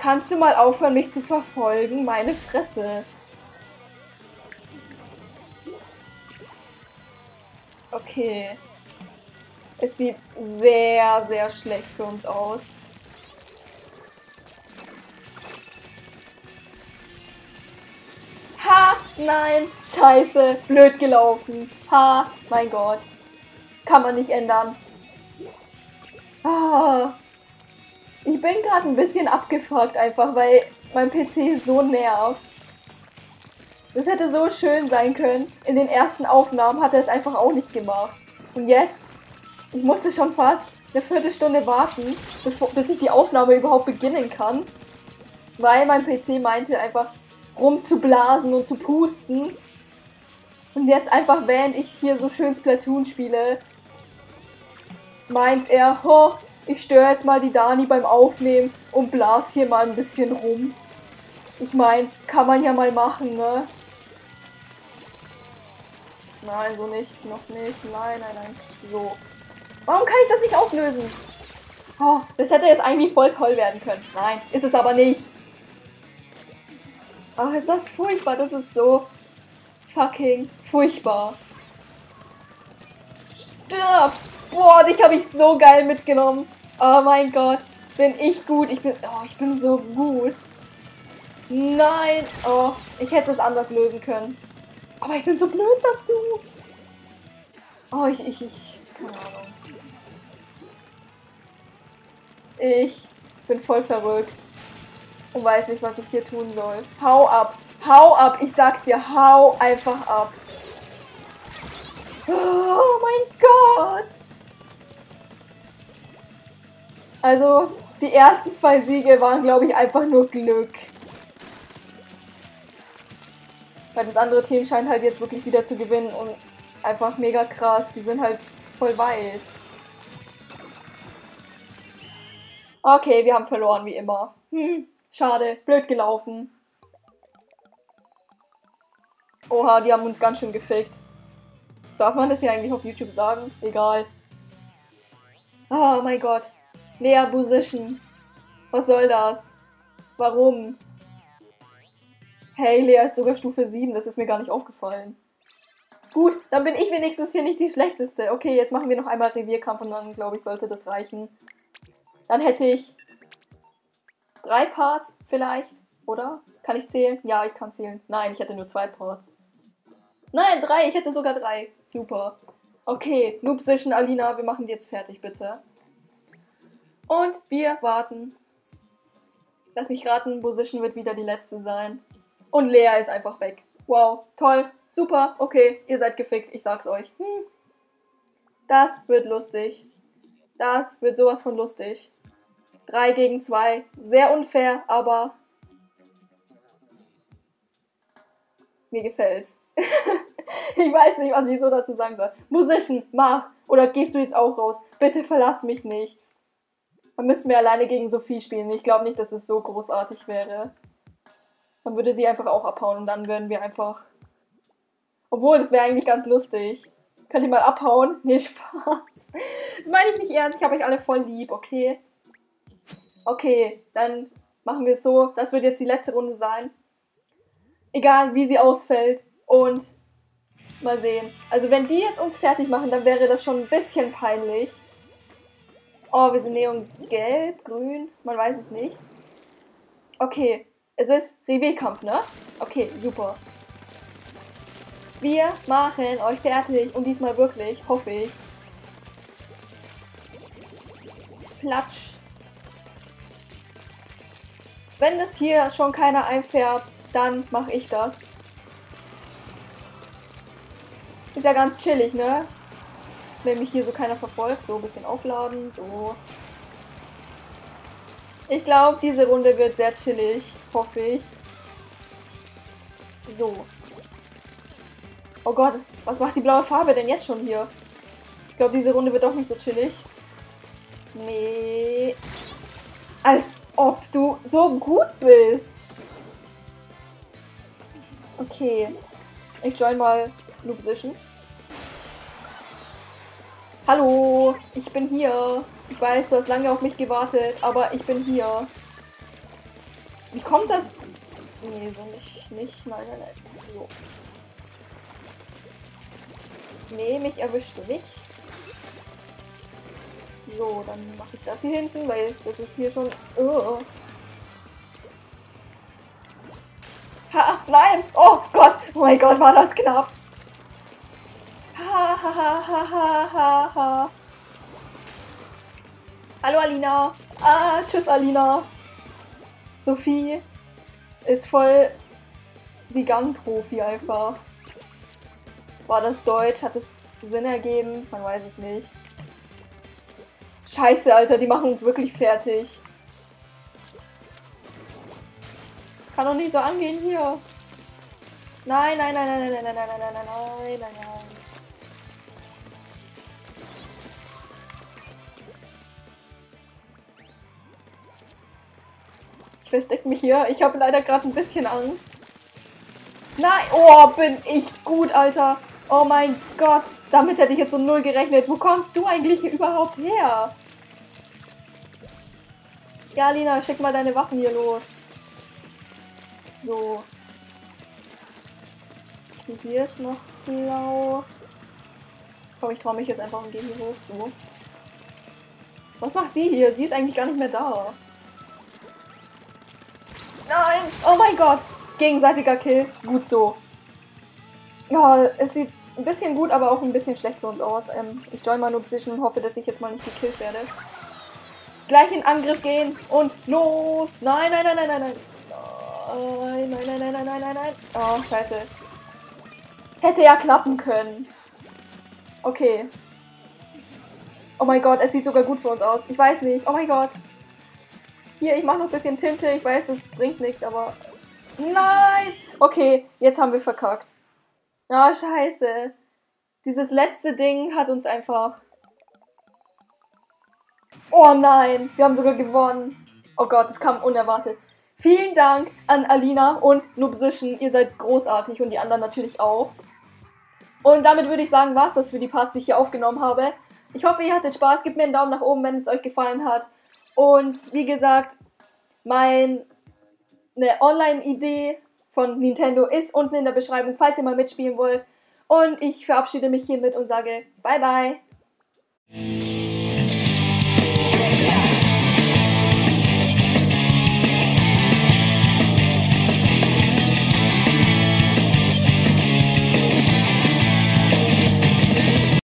Kannst du mal aufhören, mich zu verfolgen? Meine Fresse. Okay. Es sieht sehr, sehr schlecht für uns aus. Ha, nein, scheiße, blöd gelaufen. Ha, mein Gott. Kann man nicht ändern. Ah, ich bin gerade ein bisschen abgefuckt einfach, weil mein PC so nervt. Das hätte so schön sein können. In den ersten Aufnahmen hat er es einfach auch nicht gemacht. Und jetzt? Ich musste schon fast eine Viertelstunde warten, bevor, bis ich die Aufnahme überhaupt beginnen kann. Weil mein PC meinte einfach rumzublasen und zu pusten. Und jetzt einfach, während ich hier so schön Splatoon spiele, meint er, oh, ich störe jetzt mal die Dani beim Aufnehmen und blas hier mal ein bisschen rum. Ich meine, kann man ja mal machen, ne? Nein, so nicht, noch nicht. Nein, nein, nein. So. Warum kann ich das nicht auslösen? Oh, das hätte jetzt eigentlich voll toll werden können. Nein, ist es aber nicht. Ach, ist das furchtbar. Das ist so fucking furchtbar. Stirb! Boah, dich habe ich so geil mitgenommen. Oh mein Gott. Bin ich gut. Ich bin. Oh, ich bin so gut. Nein. Oh, ich hätte es anders lösen können. Aber ich bin so blöd dazu. Oh, ich, ich, ich. Keine Ahnung. Ich bin voll verrückt. Und weiß nicht, was ich hier tun soll. Hau ab. Hau ab. Ich sag's dir. Hau einfach ab. Oh mein Gott. Also, die ersten zwei Siege waren, glaube ich, einfach nur Glück. Weil das andere Team scheint halt jetzt wirklich wieder zu gewinnen und einfach mega krass. Sie sind halt voll weit. Okay, wir haben verloren wie immer. Hm, schade, blöd gelaufen. Oha, die haben uns ganz schön gefickt. Darf man das hier eigentlich auf YouTube sagen? Egal. Oh mein Gott. Lea Position. Was soll das? Warum? Hey, Lea ist sogar Stufe 7, das ist mir gar nicht aufgefallen. Gut, dann bin ich wenigstens hier nicht die schlechteste. Okay, jetzt machen wir noch einmal Revierkampf und dann, glaube ich, sollte das reichen. Dann hätte ich drei Parts vielleicht, oder? Kann ich zählen? Ja, ich kann zählen. Nein, ich hätte nur zwei Parts. Nein, drei, ich hätte sogar drei. Super. Okay, Noob Session, Alina, wir machen die jetzt fertig, bitte. Und wir warten. Lass mich raten, Position wird wieder die letzte sein. Und Lea ist einfach weg. Wow, toll, super, okay, ihr seid gefickt, ich sag's euch. Hm. Das wird lustig. Das wird sowas von lustig. 3 gegen 2. Sehr unfair, aber mir gefällt's. ich weiß nicht, was ich so dazu sagen soll. Musician, mach! Oder gehst du jetzt auch raus? Bitte verlass mich nicht. Dann müssten wir alleine gegen Sophie spielen. Ich glaube nicht, dass es so großartig wäre. Dann würde sie einfach auch abhauen und dann würden wir einfach. Obwohl, das wäre eigentlich ganz lustig. Könnt ihr mal abhauen? Nee, Spaß. Das meine ich nicht ernst. Ich habe euch alle voll lieb, okay? Okay, dann machen wir es so. Das wird jetzt die letzte Runde sein. Egal, wie sie ausfällt. Und mal sehen. Also, wenn die jetzt uns fertig machen, dann wäre das schon ein bisschen peinlich. Oh, wir sind neongelb, grün. Man weiß es nicht. Okay, es ist Rewe-Kampf, ne? Okay, super. Wir machen euch fertig und diesmal wirklich, hoffe ich. Platsch. Wenn das hier schon keiner einfärbt, dann mache ich das. Ist ja ganz chillig, ne? Wenn mich hier so keiner verfolgt. So, ein bisschen aufladen, so. Ich glaube, diese Runde wird sehr chillig. Hoffe ich. So. Oh Gott, was macht die blaue Farbe denn jetzt schon hier? Ich glaube, diese Runde wird doch nicht so chillig. Nee. Als ob du so gut bist. Okay. Ich join mal Blue Position. Hallo, ich bin hier. Ich weiß, du hast lange auf mich gewartet, aber ich bin hier. Wie kommt das? Nee, so nicht. Nicht. Nein, nein, nein. So. Nee, mich erwischt du nicht. So, dann mache ich das hier hinten, weil das ist hier schon... Oh. Ha, nein! Oh Gott! Oh mein Gott, war das knapp! Ha, ha, ha, ha, ha, ha, ha. Hallo Alina! Ah, tschüss Alina! Sophie ist voll die Gangprofi einfach. War das Deutsch? Hat es Sinn ergeben? Man weiß es nicht. Scheiße, Alter, die machen uns wirklich fertig. Kann doch nicht so angehen hier. Nein, nein, nein, nein, nein, nein, nein, nein, nein, nein, nein, nein, Ich verstecke mich hier. Ich habe leider gerade ein bisschen Angst. Nein, oh, bin ich gut, Alter. Oh mein Gott. Damit hätte ich jetzt so null gerechnet. Wo kommst du eigentlich überhaupt her? Ja, Lina, schick mal deine Waffen hier los. So. Hier ist noch blau. Komm, ich traue mich jetzt einfach und gehe hier hoch. So. Was macht sie hier? Sie ist eigentlich gar nicht mehr da. Nein! Oh mein Gott! Gegenseitiger Kill. Gut so. Ja, es sieht ein bisschen gut, aber auch ein bisschen schlecht für uns aus. Ähm, ich join mal nur Position und hoffe, dass ich jetzt mal nicht gekillt werde. Gleich in Angriff gehen und los! Nein, nein, nein, nein, nein, nein. Nein, nein, nein, nein, nein, nein, nein, nein. Oh, scheiße. Hätte ja klappen können. Okay. Oh mein Gott, es sieht sogar gut für uns aus. Ich weiß nicht. Oh mein Gott. Hier, ich mache noch ein bisschen Tinte. Ich weiß, das bringt nichts, aber... Nein! Okay, jetzt haben wir verkackt. Ah, oh, scheiße. Dieses letzte Ding hat uns einfach... Oh nein, wir haben sogar gewonnen. Oh Gott, das kam unerwartet. Vielen Dank an Alina und Noobsition. Ihr seid großartig und die anderen natürlich auch. Und damit würde ich sagen, war es das für die Parts, die ich hier aufgenommen habe. Ich hoffe, ihr hattet Spaß. Gebt mir einen Daumen nach oben, wenn es euch gefallen hat. Und wie gesagt, meine Online-Idee von Nintendo ist unten in der Beschreibung, falls ihr mal mitspielen wollt. Und ich verabschiede mich hiermit und sage Bye bye.